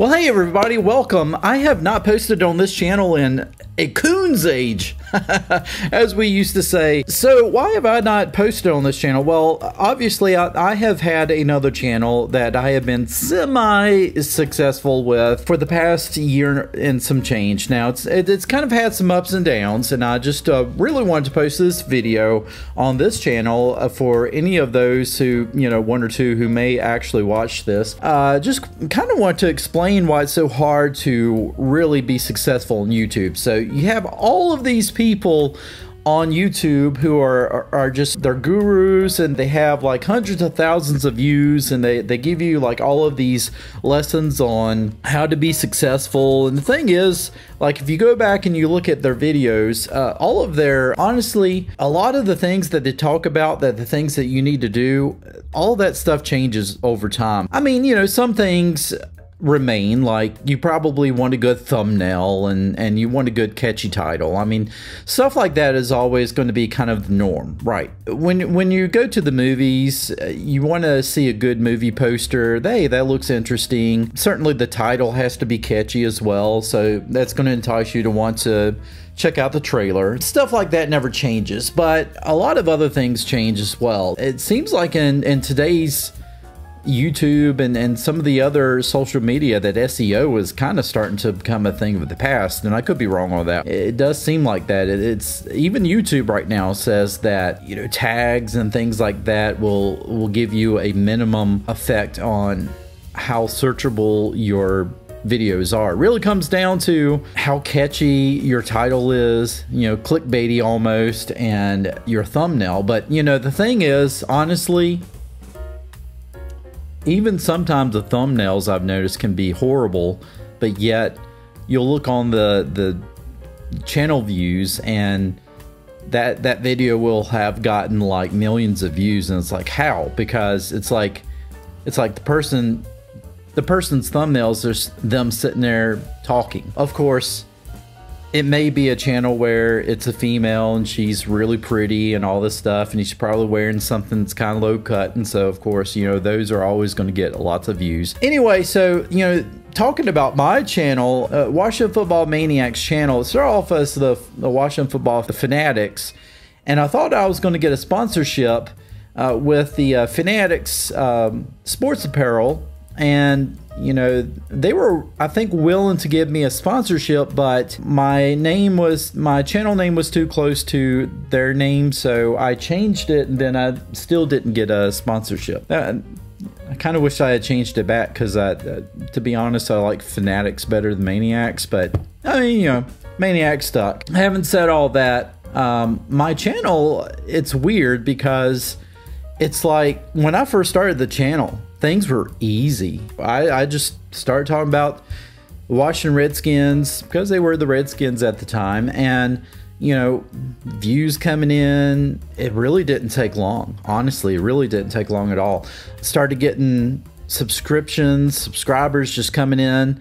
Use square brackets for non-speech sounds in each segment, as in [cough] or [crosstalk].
Well, hey everybody, welcome. I have not posted on this channel in a coon's age, [laughs] as we used to say. So why have I not posted on this channel? Well, obviously I, I have had another channel that I have been semi-successful with for the past year and some change. Now, it's, it's kind of had some ups and downs, and I just uh, really wanted to post this video on this channel uh, for any of those who, you know, one or two who may actually watch this. Uh, just kind of want to explain explain why it's so hard to really be successful on YouTube. So you have all of these people on YouTube who are, are, are just they're gurus and they have like hundreds of thousands of views and they, they give you like all of these lessons on how to be successful. And the thing is, like if you go back and you look at their videos, uh, all of their honestly, a lot of the things that they talk about, that the things that you need to do, all that stuff changes over time. I mean, you know, some things remain like you probably want a good thumbnail and and you want a good catchy title. I mean stuff like that is always going to be kind of the norm right. When when you go to the movies uh, you want to see a good movie poster hey that looks interesting. Certainly the title has to be catchy as well so that's going to entice you to want to check out the trailer. Stuff like that never changes but a lot of other things change as well. It seems like in in today's YouTube and, and some of the other social media that SEO is kind of starting to become a thing of the past, and I could be wrong on that. It does seem like that. It, it's even YouTube right now says that you know tags and things like that will will give you a minimum effect on how searchable your videos are. It really comes down to how catchy your title is, you know, clickbaity almost, and your thumbnail. But you know, the thing is, honestly, even sometimes the thumbnails I've noticed can be horrible, but yet you'll look on the the channel views and that that video will have gotten like millions of views and it's like how? Because it's like it's like the person the person's thumbnails there's them sitting there talking. Of course it may be a channel where it's a female and she's really pretty and all this stuff and she's probably wearing something that's kind of low cut and so of course you know those are always going to get lots of views. Anyway so you know talking about my channel uh, washington football maniacs channel it started off as the, the washington football fanatics and i thought i was going to get a sponsorship uh, with the uh, fanatics um, sports apparel and you know, they were, I think, willing to give me a sponsorship, but my name was, my channel name was too close to their name, so I changed it, and then I still didn't get a sponsorship. Uh, I kind of wish I had changed it back because, uh, to be honest, I like Fanatics better than Maniacs, but I mean, you know, Maniacs stuck. Having said all that, um, my channel, it's weird because it's like when I first started the channel, things were easy. I, I just started talking about Washington Redskins because they were the Redskins at the time. And, you know, views coming in, it really didn't take long. Honestly, it really didn't take long at all. Started getting subscriptions, subscribers just coming in.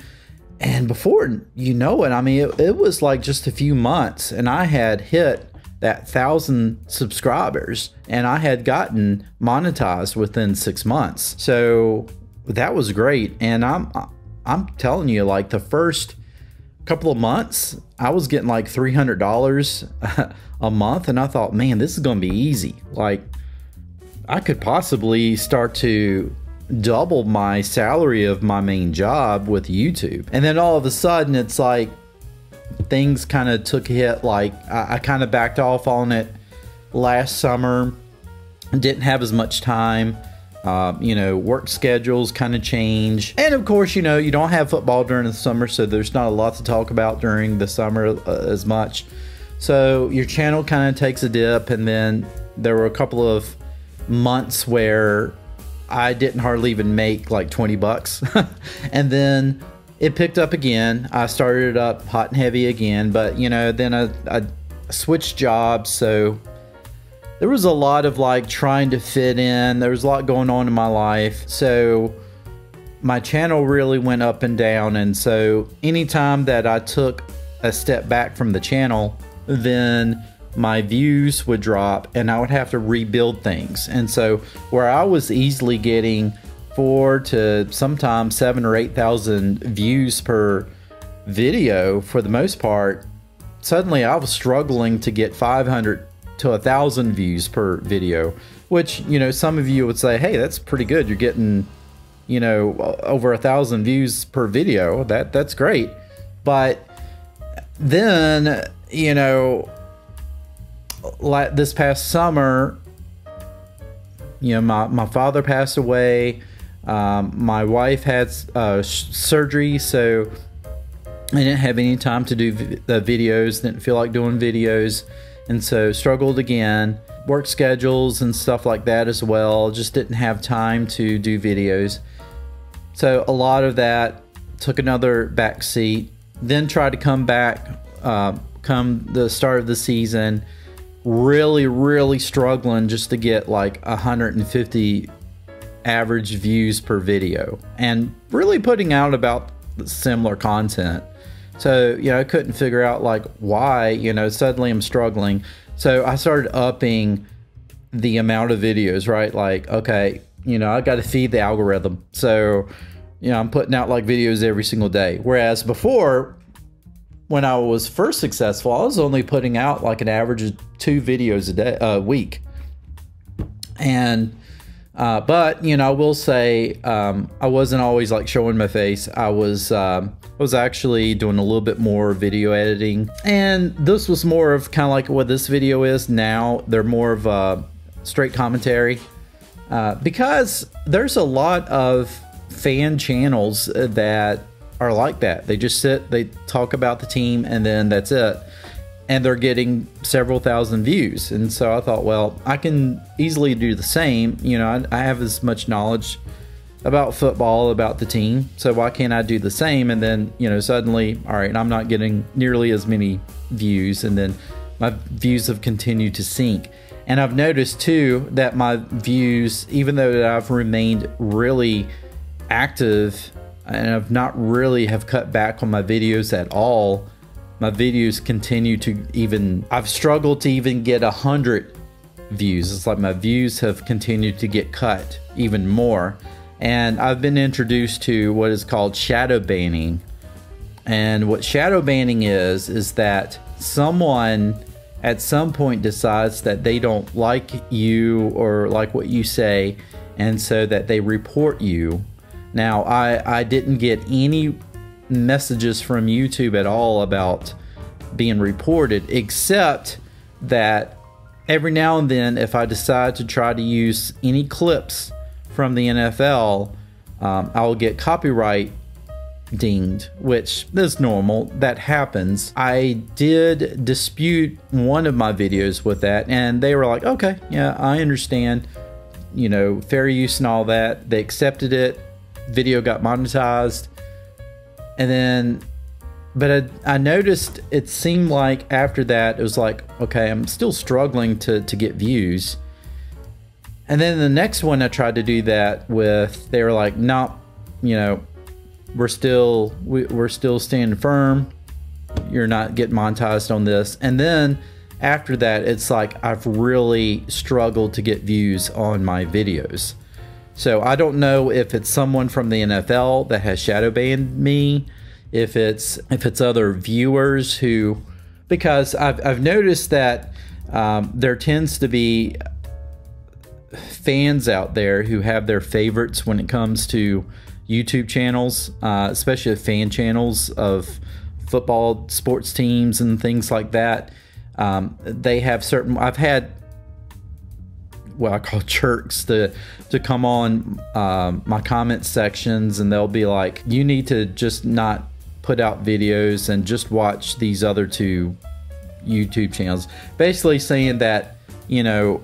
And before you know it, I mean, it, it was like just a few months, and I had hit that thousand subscribers and I had gotten monetized within six months. So that was great. And I'm I'm telling you, like the first couple of months, I was getting like three hundred dollars [laughs] a month, and I thought, man, this is gonna be easy. Like I could possibly start to double my salary of my main job with YouTube. And then all of a sudden it's like things kind of took a hit. Like I, I kind of backed off on it last summer. Didn't have as much time. Uh, you know, work schedules kind of change. And of course, you know, you don't have football during the summer, so there's not a lot to talk about during the summer uh, as much. So your channel kind of takes a dip, and then there were a couple of months where I didn't hardly even make like 20 bucks. [laughs] and then it picked up again. I started it up hot and heavy again, but you know, then I, I switched jobs, so there was a lot of like trying to fit in. There was a lot going on in my life, so my channel really went up and down. And so, anytime that I took a step back from the channel, then my views would drop and I would have to rebuild things. And so, where I was easily getting four to sometimes seven or eight thousand views per video for the most part, suddenly I was struggling to get 500 to a thousand views per video, which, you know, some of you would say, hey, that's pretty good. You're getting, you know, over a thousand views per video. That that's great. But then, you know, like this past summer, you know, my, my father passed away. Um, my wife had uh, surgery, so I didn't have any time to do the videos, didn't feel like doing videos, and so struggled again. Work schedules and stuff like that as well, just didn't have time to do videos. So a lot of that took another back seat. Then tried to come back, uh, come the start of the season, really, really struggling just to get like 150 average views per video and really putting out about similar content. So, you know, I couldn't figure out like why, you know, suddenly I'm struggling. So I started upping the amount of videos, right? Like, okay, you know, I got to feed the algorithm. So, you know, I'm putting out like videos every single day. Whereas before, when I was first successful, I was only putting out like an average of two videos a day, a week. And uh, but you know, I will say um, I wasn't always like showing my face. I was um, I was actually doing a little bit more video editing, and this was more of kind of like what this video is now. They're more of a straight commentary uh, because there's a lot of fan channels that are like that. They just sit, they talk about the team, and then that's it and they're getting several thousand views. And so I thought, well, I can easily do the same. You know, I, I, have as much knowledge about football, about the team. So why can't I do the same? And then, you know, suddenly, all right, I'm not getting nearly as many views. And then my views have continued to sink. And I've noticed too that my views, even though I've remained really active and I've not really have cut back on my videos at all, my videos continue to even I've struggled to even get a hundred views. It's like my views have continued to get cut even more. And I've been introduced to what is called shadow banning. And what shadow banning is, is that someone at some point decides that they don't like you or like what you say, and so that they report you. Now, I, I didn't get any messages from YouTube at all about being reported, except that every now and then, if I decide to try to use any clips from the NFL, um, I'll get copyright dinged, which is normal. That happens. I did dispute one of my videos with that, and they were like, okay, yeah, I understand, you know, fair use and all that. They accepted it. Video got monetized. And then, but I, I noticed it seemed like after that, it was like, okay, I'm still struggling to, to get views. And then the next one I tried to do that with, they were like, no, you know, we're still we, we're still standing firm. You're not getting monetized on this. And then after that, it's like I've really struggled to get views on my videos. So I don't know if it's someone from the NFL that has shadow banned me, if it's if it's other viewers who, because I've I've noticed that um, there tends to be fans out there who have their favorites when it comes to YouTube channels, uh, especially fan channels of football sports teams and things like that. Um, they have certain. I've had what I call [laughs] jerks to to come on um, my comment sections and they'll be like, "You need to just not put out videos and just watch these other two YouTube channels." Basically saying that you know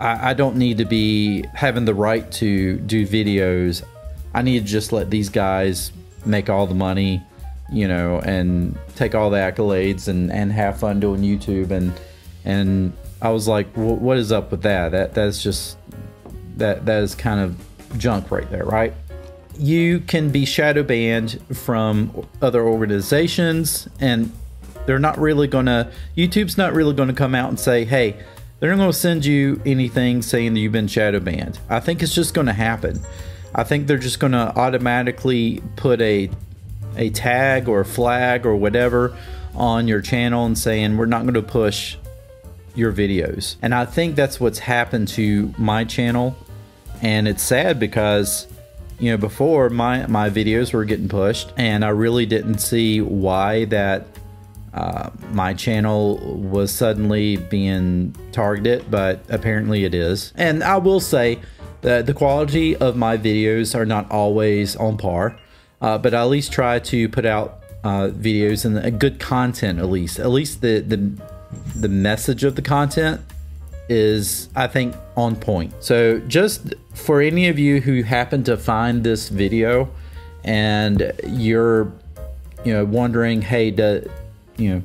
I, I don't need to be having the right to do videos. I need to just let these guys make all the money, you know, and take all the accolades and and have fun doing YouTube and and I was like, what is up with that? That that's just that that is kind of junk right there, right? You can be shadow banned from other organizations, and they're not really gonna. YouTube's not really gonna come out and say, "Hey, they're not to send you anything saying that you've been shadow banned. I think it's just to happen. I think they're just to automatically put a a tag or a flag or whatever on your channel and saying we're not going to push your videos. And I think that's what's happened to my channel. And it's sad because you know before my my videos were getting pushed and I really didn't see why that uh, my channel was suddenly being targeted, but apparently it is. And I will say that the quality of my videos are not always on par, uh, but I at least try to put out uh, videos and good content at least. At least the the the message of the content is I think on point. So just for any of you who happen to find this video and you're you know wondering, hey, do, you know,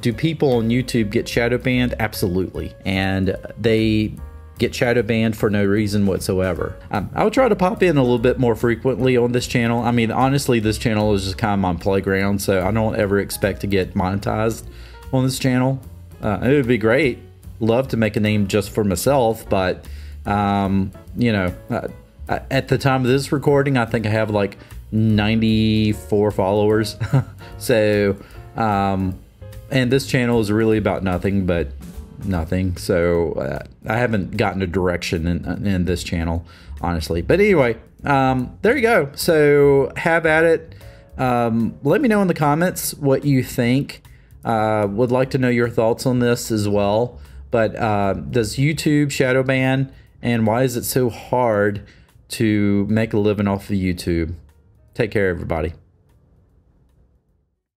do people on YouTube get shadow banned? Absolutely. And they get shadow banned for no reason whatsoever. Um, I'll try to pop in a little bit more frequently on this channel. I mean, honestly, this channel is just kind of my playground, so I don't ever expect to get monetized on this channel. Uh, it would be great. Love to make a name just for myself, but, um, you know, uh, at the time of this recording, I think I have like 94 followers. [laughs] so, um, and this channel is really about nothing but nothing. So uh, I haven't gotten a direction in, in this channel, honestly. But anyway, um, there you go. So have at it. Um, let me know in the comments what you think. Uh, would like to know your thoughts on this as well. But uh, does YouTube shadow ban, and why is it so hard to make a living off of YouTube? Take care, everybody.